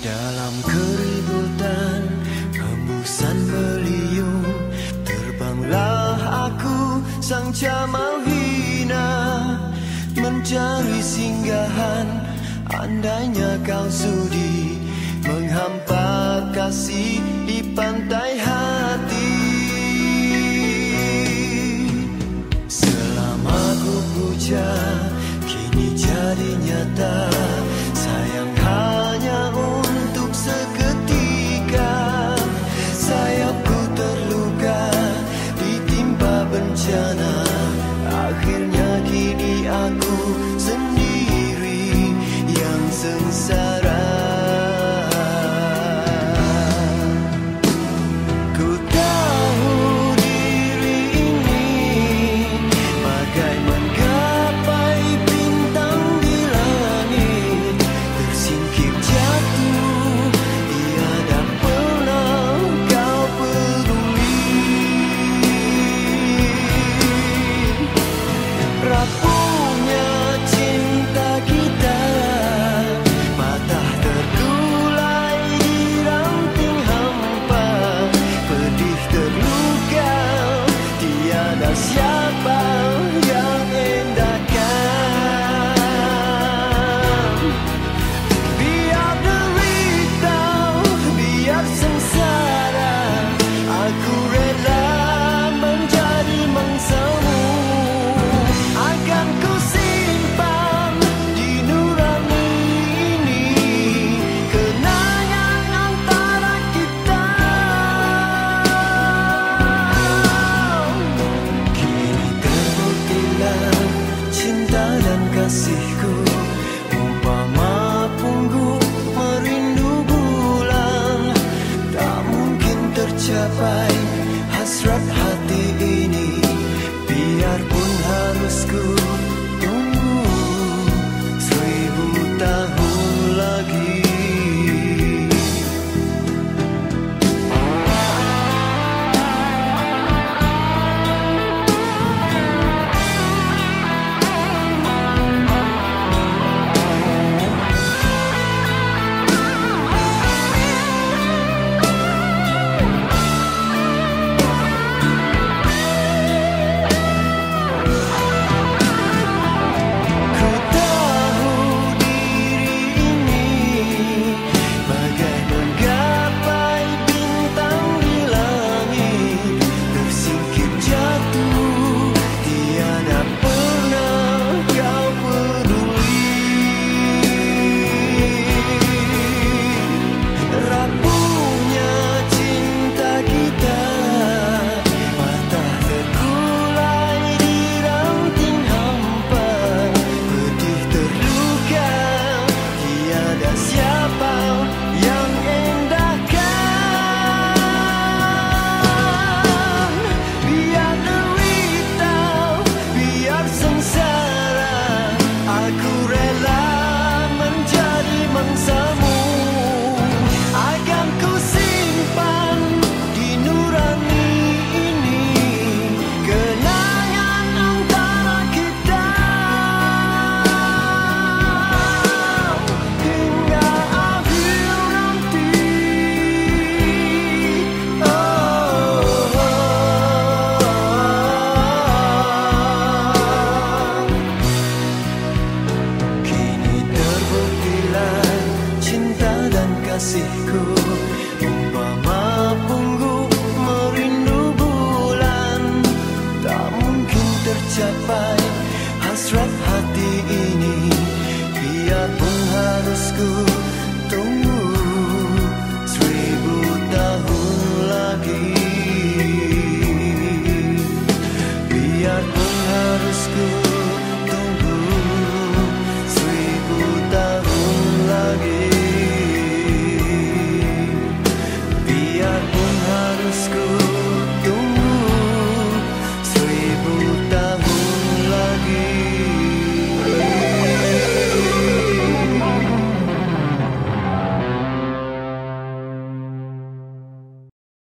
Dalam keributan Hembusan beliung Terbanglah aku Sang camal hina. Mencari singgahan Andainya kau sudi Menghampa kasih di pantai hati. inside. kasihku. Umpama punggung merindu bulan Tak mungkin tercapai hasrat hati. Cơ cùng.